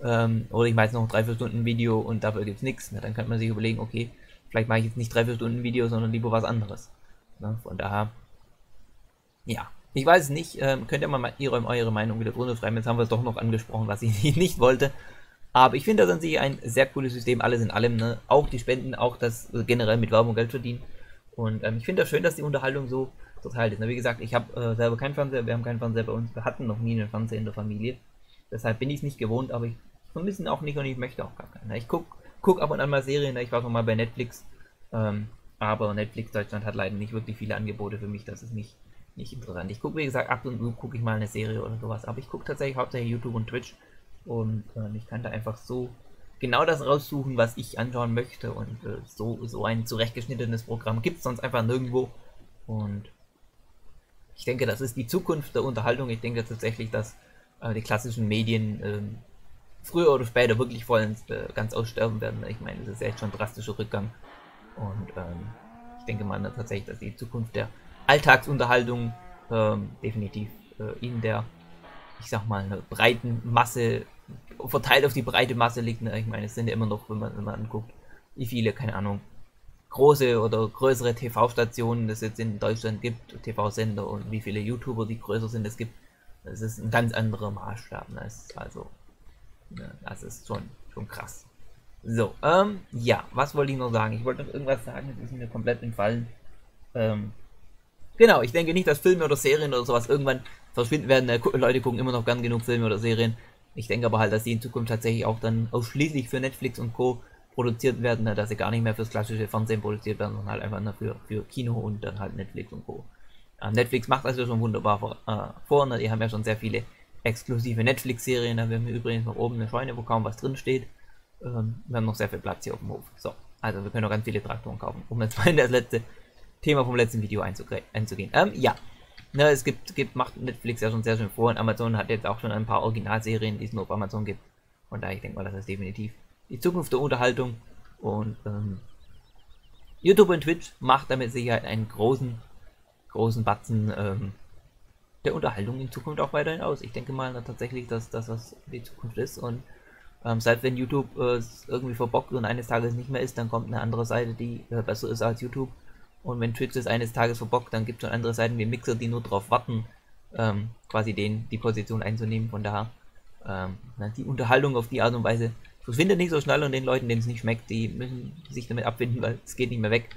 Ähm, oder ich mache jetzt noch drei, vier Stunden Video und dafür gibt es nichts. Dann könnte man sich überlegen, okay, vielleicht mache ich jetzt nicht drei, vier Stunden Video, sondern lieber was anderes. Ne? Von daher, ja, ich weiß es nicht. Ähm, könnt ihr mal ihre, eure Meinung wieder drunter schreiben. Jetzt haben wir es doch noch angesprochen, was ich *laughs* nicht wollte. Aber ich finde das an sich ein sehr cooles System, alles in allem. Ne? Auch die Spenden, auch das äh, generell mit Werbung Geld verdienen. Und ähm, ich finde das schön, dass die Unterhaltung so verteilt ist. Ne? Wie gesagt, ich habe äh, selber keinen Fernseher, wir haben keinen Fernseher bei uns. Wir hatten noch nie einen Fernseher in der Familie. Deshalb bin ich es nicht gewohnt, aber ich vermisse ihn auch nicht und ich möchte auch gar keinen. Ne? Ich gucke guck ab und an mal Serien, ne? ich war noch mal bei Netflix. Ähm, aber Netflix Deutschland hat leider nicht wirklich viele Angebote für mich, das ist nicht nicht interessant. Ich gucke, wie gesagt, ab und zu gucke ich mal eine Serie oder sowas, aber ich gucke tatsächlich hauptsächlich YouTube und Twitch und äh, ich kann da einfach so genau das raussuchen, was ich anschauen möchte und äh, so, so ein zurechtgeschnittenes Programm gibt es sonst einfach nirgendwo und ich denke, das ist die Zukunft der Unterhaltung. Ich denke tatsächlich, dass äh, die klassischen Medien ähm, früher oder später wirklich vollends äh, ganz aussterben werden. Ich meine, das ist jetzt schon ein drastischer Rückgang und ähm, ich denke mal tatsächlich, dass die Zukunft der Alltagsunterhaltung ähm, definitiv äh, in der, ich sag mal, eine breiten Masse, verteilt auf die breite Masse liegt. Ne? Ich meine, es sind ja immer noch, wenn man, wenn man anguckt, wie viele, keine Ahnung, große oder größere TV-Stationen es jetzt in Deutschland gibt, TV-Sender und wie viele YouTuber, die größer sind, es gibt. Das ist ein ganz anderer Maßstab. Ne? Also, das ist schon, schon krass. So, ähm, ja, was wollte ich noch sagen? Ich wollte noch irgendwas sagen, das ist mir komplett entfallen. Ähm, Genau, ich denke nicht, dass Filme oder Serien oder sowas irgendwann verschwinden werden. Äh, Leute gucken immer noch gern genug Filme oder Serien. Ich denke aber halt, dass die in Zukunft tatsächlich auch dann ausschließlich für Netflix und Co. produziert werden, ne, dass sie gar nicht mehr fürs klassische Fernsehen produziert werden, sondern halt einfach nur für, für Kino und dann halt Netflix und Co. Ähm, Netflix macht das ja schon wunderbar vor, äh, vor ne? die haben ja schon sehr viele exklusive Netflix-Serien. Da wir haben übrigens noch oben eine Scheune, wo kaum was drin steht. Ähm, wir haben noch sehr viel Platz hier auf dem Hof. So, also wir können noch ganz viele Traktoren kaufen. Um jetzt mal in das letzte Thema vom letzten Video einzugehen. Ähm, ja. Ne, es gibt, gibt, macht Netflix ja schon sehr schön vor und Amazon hat jetzt auch schon ein paar Originalserien, die es nur auf Amazon gibt. Und da ich denke mal, das ist definitiv die Zukunft der Unterhaltung. Und ähm, YouTube und Twitch macht damit sicher einen großen, großen Batzen ähm, der Unterhaltung in Zukunft auch weiterhin aus. Ich denke mal tatsächlich, dass das was die Zukunft ist. Und ähm, seit wenn YouTube äh, irgendwie verbockt und eines Tages nicht mehr ist, dann kommt eine andere Seite, die äh, besser ist als YouTube. Und wenn Twitch es eines Tages verbockt, dann gibt es schon andere Seiten wie Mixer, die nur darauf warten, ähm, quasi den, die Position einzunehmen. Von daher, ähm, die Unterhaltung auf die Art und Weise verschwindet nicht so schnell und den Leuten, denen es nicht schmeckt, die müssen sich damit abfinden, weil es geht nicht mehr weg.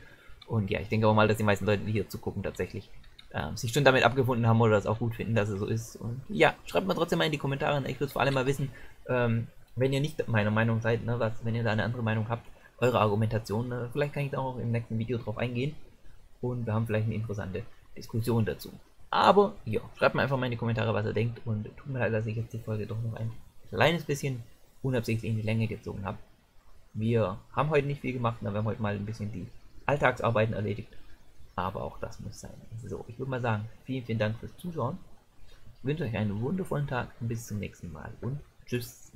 Und ja, ich denke aber mal, dass die meisten Leute, hier zugucken, tatsächlich ähm, sich schon damit abgefunden haben oder das auch gut finden, dass es so ist. Und ja, schreibt mal trotzdem mal in die Kommentare. Ne? Ich würde vor allem mal wissen, ähm, wenn ihr nicht meiner Meinung seid, ne, was, wenn ihr da eine andere Meinung habt, eure Argumentation. Ne? Vielleicht kann ich da auch im nächsten Video drauf eingehen und wir haben vielleicht eine interessante Diskussion dazu. Aber ja, schreibt mir einfach mal in die Kommentare, was ihr denkt und tut mir leid, dass ich jetzt die Folge doch noch ein kleines bisschen unabsichtlich in die Länge gezogen habe. Wir haben heute nicht viel gemacht, wir haben heute mal ein bisschen die Alltagsarbeiten erledigt. Aber auch das muss sein. So, ich würde mal sagen, vielen, vielen Dank fürs Zuschauen. Ich wünsche euch einen wundervollen Tag und bis zum nächsten Mal und tschüss.